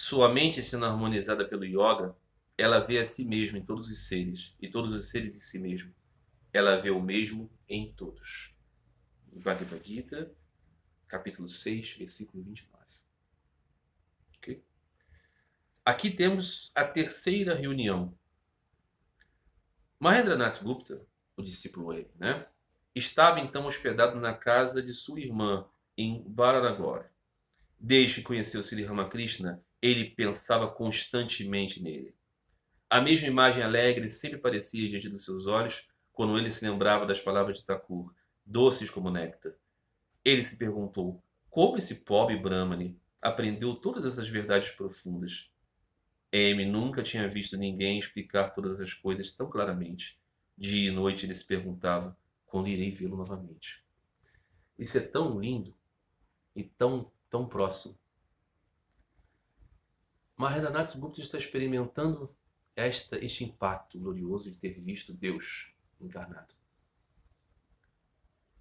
Sua mente sendo harmonizada pelo yoga, ela vê a si mesma em todos os seres e todos os seres em si mesmo. Ela vê o mesmo em todos. Bhagavad Gita, capítulo 6, versículo 29. Okay? Aqui temos a terceira reunião. Mahendranath Gupta, o discípulo ele, né? Estava então hospedado na casa de sua irmã em Varanagora. Desde que conheceu Sri Ramakrishna, ele pensava constantemente nele. A mesma imagem alegre sempre parecia diante dos seus olhos quando ele se lembrava das palavras de Thakur, doces como néctar. Ele se perguntou como esse pobre Brahmani aprendeu todas essas verdades profundas. M nunca tinha visto ninguém explicar todas as coisas tão claramente. Dia e noite ele se perguntava quando irei vê-lo novamente. Isso é tão lindo e tão, tão próximo. Maharanath Gupta está experimentando esta, este impacto glorioso de ter visto Deus encarnado.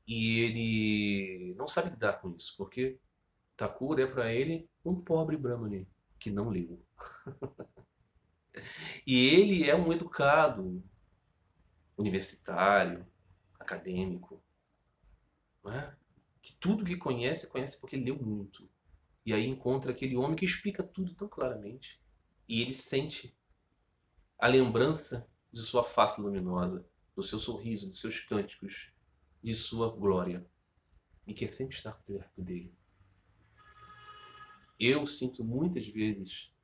E ele não sabe lidar com isso, porque Thakur é para ele um pobre Brahmani que não leu. e ele é um educado, universitário, acadêmico, é? que tudo que conhece, conhece porque leu muito. E aí encontra aquele homem que explica tudo tão claramente. E ele sente a lembrança de sua face luminosa, do seu sorriso, dos seus cânticos, de sua glória. E quer sempre estar perto dele. Eu sinto muitas vezes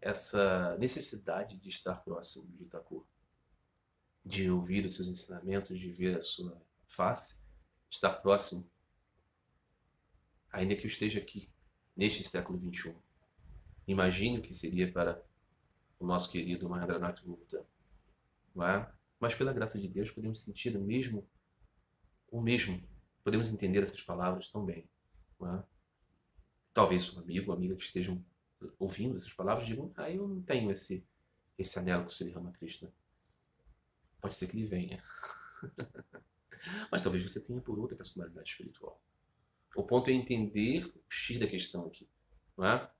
essa necessidade de estar próximo de Itakur, de ouvir os seus ensinamentos, de ver a sua face, estar próximo, ainda que eu esteja aqui, neste século XXI. Imagine o que seria para o nosso querido Mahadranath Gupta. É? Mas pela graça de Deus podemos sentir o mesmo, o mesmo, podemos entender essas palavras tão bem. Não é? Talvez um amigo amiga que estejam ouvindo essas palavras digam, ah, eu não tenho esse, esse anelo com Sri Ramakrishna. Pode ser que ele venha. Mas talvez você tenha por outra personalidade espiritual. O ponto é entender o X da questão aqui. Não é?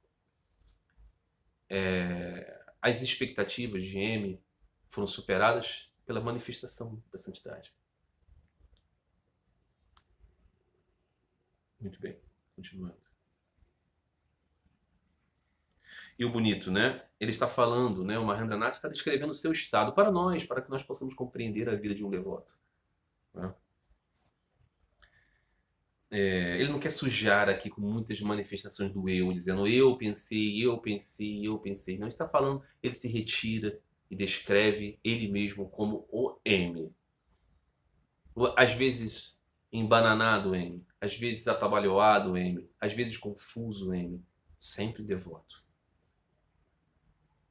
é as expectativas de M foram superadas pela manifestação da santidade. Muito bem, continuando. E o bonito, né? Ele está falando, né? O Mahendranath está descrevendo o seu estado para nós, para que nós possamos compreender a vida de um devoto. Né? É, ele não quer sujar aqui com muitas manifestações do eu, dizendo eu pensei, eu pensei, eu pensei. Não, está falando, ele se retira e descreve ele mesmo como o M. Às vezes embananado M, às vezes atabalhoado M, às vezes confuso M, sempre devoto.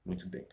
Muito bem.